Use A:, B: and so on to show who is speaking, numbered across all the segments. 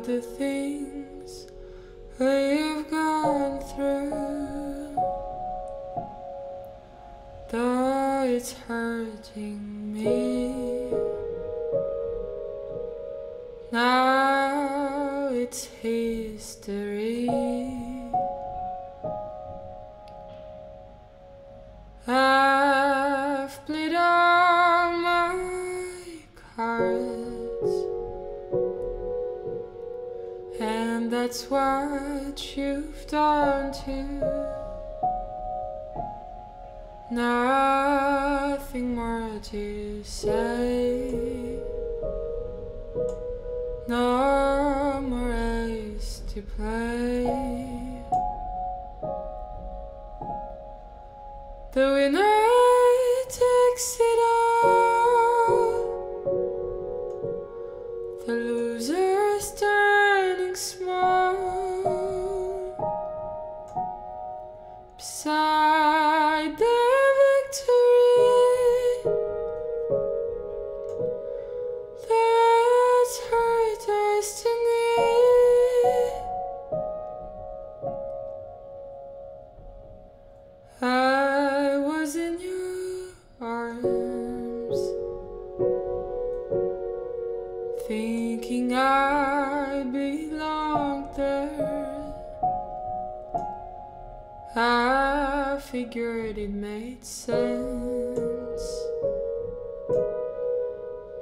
A: the things we've gone through. Though it's hurting Nothing more to say, no more ace to play. The winner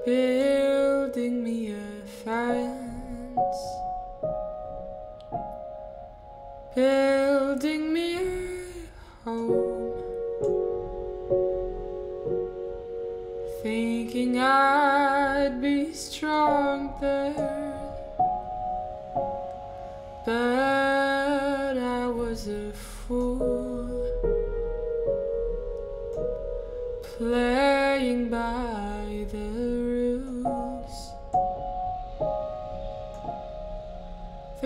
A: building me a fence, building me a home. Thinking I'd be strong there, but I was a fool, playing by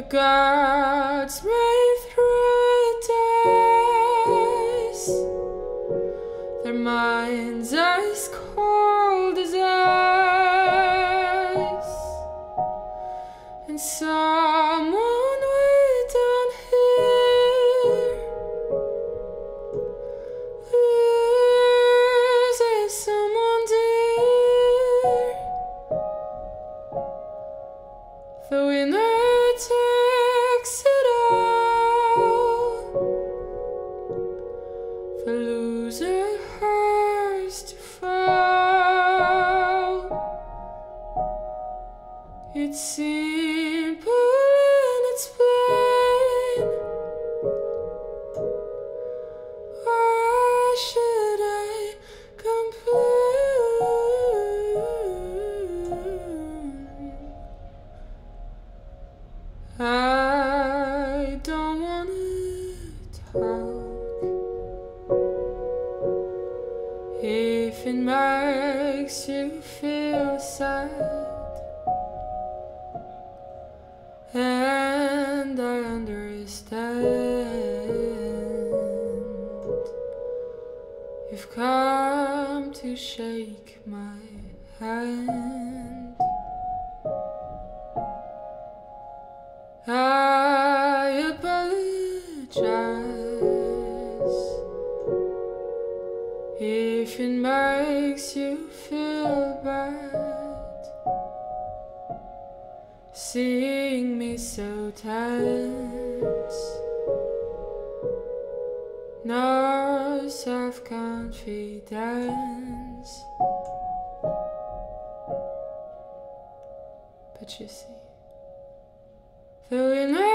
A: gods made And I understand you've come to shake my hand. If it makes you feel bad. Seeing me so tense, no self confidence. But you see. The winner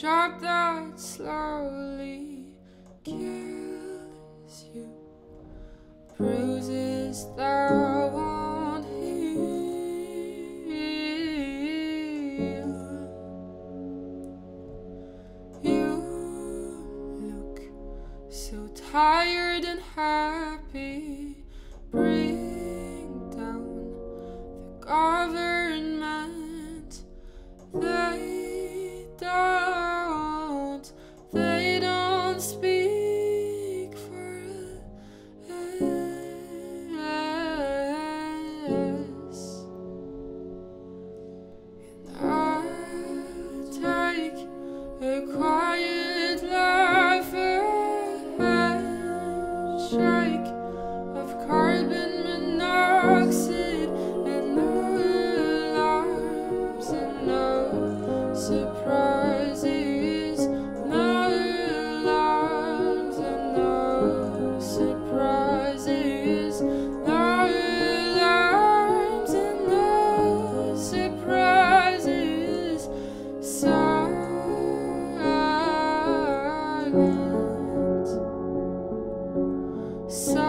A: drop that slowly kills you. Bruises that Silent.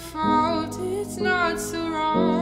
A: Fault, it's not so wrong